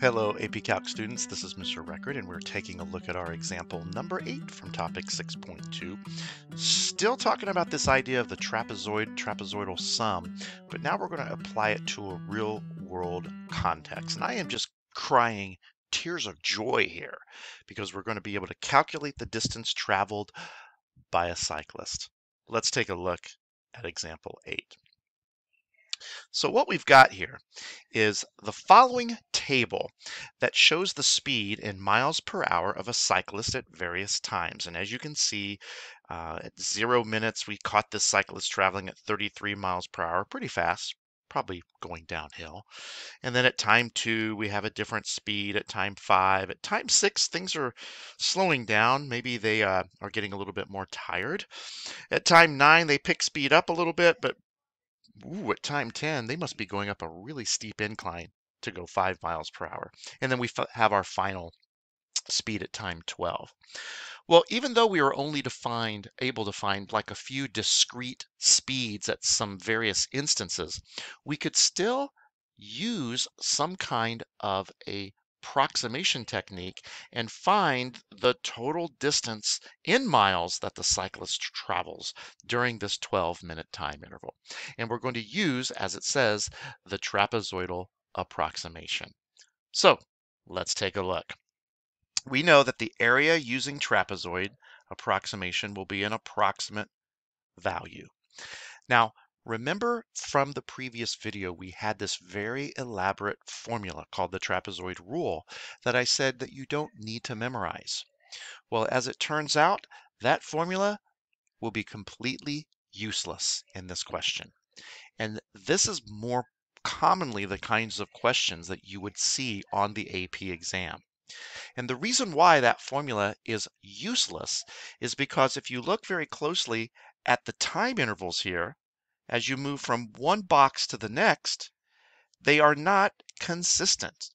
Hello AP Calc students, this is Mr. Record and we're taking a look at our example number 8 from topic 6.2. Still talking about this idea of the trapezoid, trapezoidal sum, but now we're going to apply it to a real world context. And I am just crying tears of joy here because we're going to be able to calculate the distance traveled by a cyclist. Let's take a look at example 8. So what we've got here is the following table that shows the speed in miles per hour of a cyclist at various times. And as you can see, uh, at zero minutes, we caught this cyclist traveling at 33 miles per hour, pretty fast, probably going downhill. And then at time two, we have a different speed. At time five, at time six, things are slowing down. Maybe they uh, are getting a little bit more tired. At time nine, they pick speed up a little bit, but Ooh, at time 10, they must be going up a really steep incline to go 5 miles per hour. And then we have our final speed at time 12. Well, even though we are only to find, able to find like a few discrete speeds at some various instances, we could still use some kind of a approximation technique and find the total distance in miles that the cyclist travels during this 12 minute time interval. And we're going to use, as it says, the trapezoidal approximation. So let's take a look. We know that the area using trapezoid approximation will be an approximate value. Now, Remember from the previous video, we had this very elaborate formula called the trapezoid rule that I said that you don't need to memorize. Well, as it turns out, that formula will be completely useless in this question. And this is more commonly the kinds of questions that you would see on the AP exam. And the reason why that formula is useless is because if you look very closely at the time intervals here, as you move from one box to the next, they are not consistent.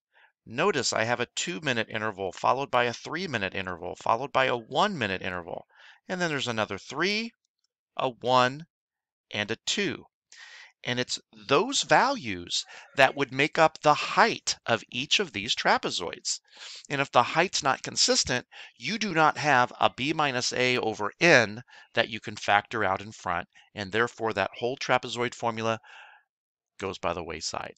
Notice I have a two minute interval followed by a three minute interval followed by a one minute interval. And then there's another three, a one, and a two. And it's those values that would make up the height of each of these trapezoids. And if the height's not consistent, you do not have a b minus a over n that you can factor out in front. And therefore, that whole trapezoid formula goes by the wayside.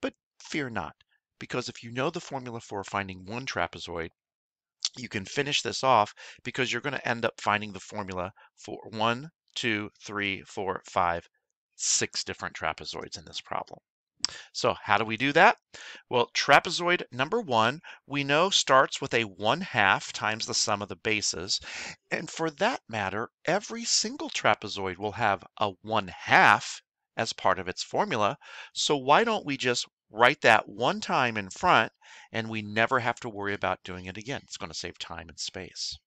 But fear not, because if you know the formula for finding one trapezoid, you can finish this off because you're going to end up finding the formula for one, two, three, four, five, six different trapezoids in this problem. So how do we do that? Well, trapezoid number one, we know starts with a one half times the sum of the bases. And for that matter, every single trapezoid will have a one half as part of its formula. So why don't we just write that one time in front and we never have to worry about doing it again. It's going to save time and space.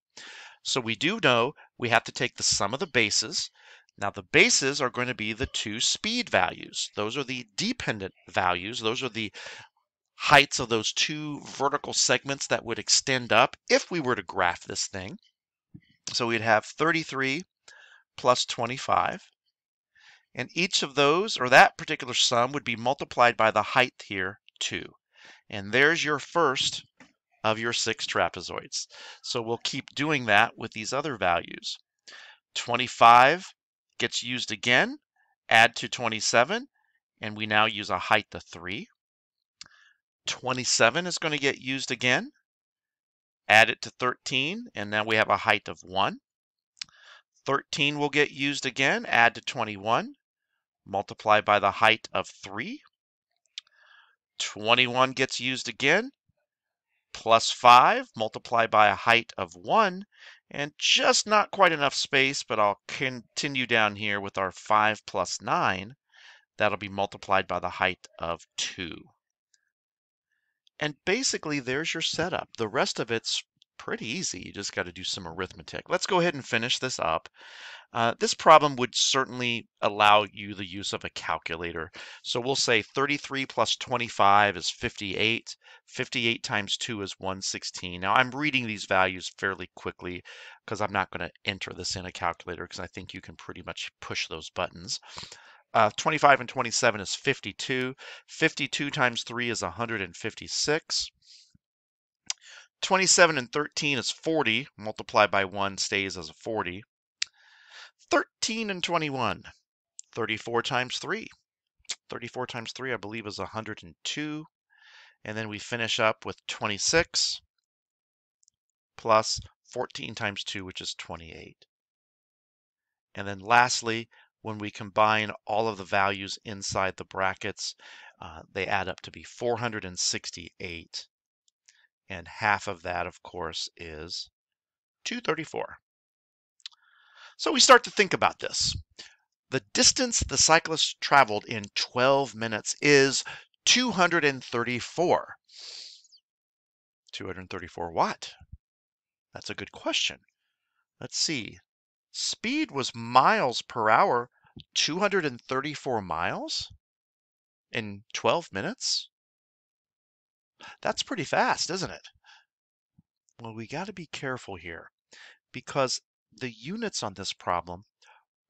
So we do know we have to take the sum of the bases. Now the bases are going to be the two speed values. Those are the dependent values. Those are the heights of those two vertical segments that would extend up if we were to graph this thing. So we'd have 33 plus 25. And each of those, or that particular sum, would be multiplied by the height here, 2. And there's your first of your six trapezoids. So we'll keep doing that with these other values. 25 gets used again, add to 27, and we now use a height of 3. 27 is going to get used again, add it to 13, and now we have a height of 1. 13 will get used again, add to 21, multiply by the height of 3. 21 gets used again, plus 5, multiply by a height of 1, and just not quite enough space, but I'll continue down here with our 5 plus 9. That'll be multiplied by the height of 2. And basically, there's your setup. The rest of it's pretty easy. You just got to do some arithmetic. Let's go ahead and finish this up. Uh, this problem would certainly allow you the use of a calculator. So we'll say 33 plus 25 is 58. 58 times 2 is 116. Now I'm reading these values fairly quickly because I'm not going to enter this in a calculator because I think you can pretty much push those buttons. uh, 25 and 27 is 52. 52 times 3 is 156. 27 and 13 is 40. Multiplied by 1 stays as a 40. 13 and 21. 34 times 3. 34 times 3, I believe, is 102. And then we finish up with 26 plus 14 times 2, which is 28. And then lastly, when we combine all of the values inside the brackets, uh, they add up to be 468. And half of that, of course, is 234. So we start to think about this. The distance the cyclist traveled in 12 minutes is 234. 234 what? That's a good question. Let's see. Speed was miles per hour, 234 miles in 12 minutes? That's pretty fast, isn't it? Well, we got to be careful here because the units on this problem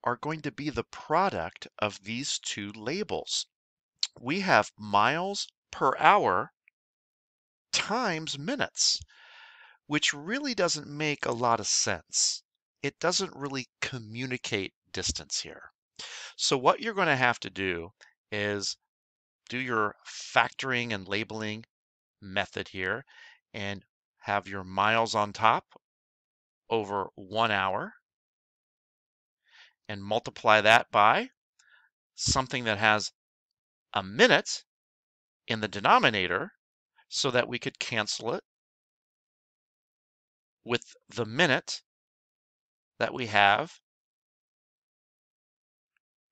are going to be the product of these two labels. We have miles per hour times minutes, which really doesn't make a lot of sense it doesn't really communicate distance here. So what you're going to have to do is do your factoring and labeling method here and have your miles on top over one hour and multiply that by something that has a minute in the denominator so that we could cancel it with the minute that we have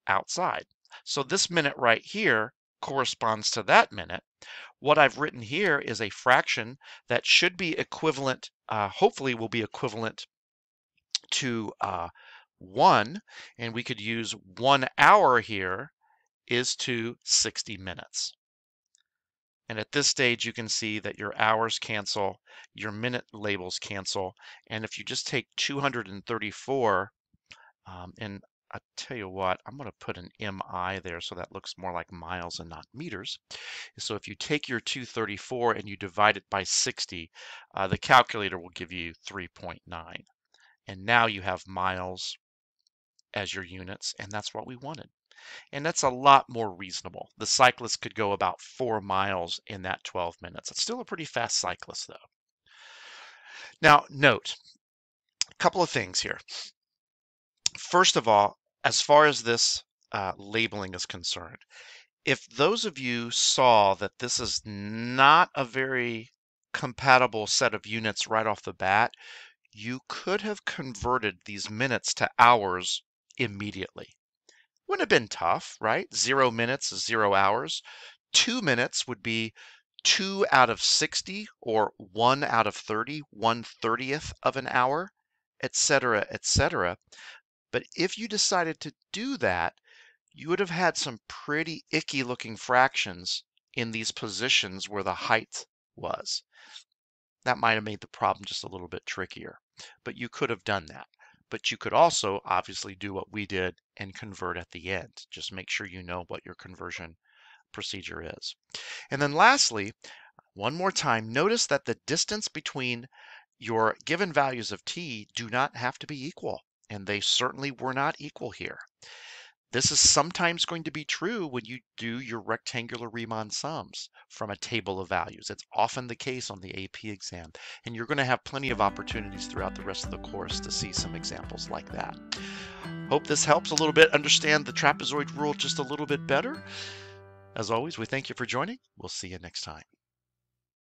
outside. So this minute right here corresponds to that minute. What I've written here is a fraction that should be equivalent, uh, hopefully will be equivalent to uh, 1, and we could use 1 hour here is to 60 minutes. And at this stage, you can see that your hours cancel, your minute labels cancel. And if you just take 234, um, and I tell you what, I'm going to put an MI there so that looks more like miles and not meters. So if you take your 234 and you divide it by 60, uh, the calculator will give you 3.9. And now you have miles as your units, and that's what we wanted. And that's a lot more reasonable. The cyclist could go about four miles in that 12 minutes. It's still a pretty fast cyclist, though. Now, note a couple of things here. First of all, as far as this uh, labeling is concerned, if those of you saw that this is not a very compatible set of units right off the bat, you could have converted these minutes to hours immediately. Wouldn't have been tough, right? Zero minutes is zero hours. Two minutes would be two out of 60 or one out of 30, one 30th of an hour, etc., etc. But if you decided to do that, you would have had some pretty icky looking fractions in these positions where the height was. That might have made the problem just a little bit trickier, but you could have done that. But you could also obviously do what we did and convert at the end. Just make sure you know what your conversion procedure is. And then lastly, one more time, notice that the distance between your given values of t do not have to be equal, and they certainly were not equal here. This is sometimes going to be true when you do your rectangular Riemann sums from a table of values. It's often the case on the AP exam, and you're going to have plenty of opportunities throughout the rest of the course to see some examples like that. Hope this helps a little bit understand the trapezoid rule just a little bit better. As always, we thank you for joining. We'll see you next time.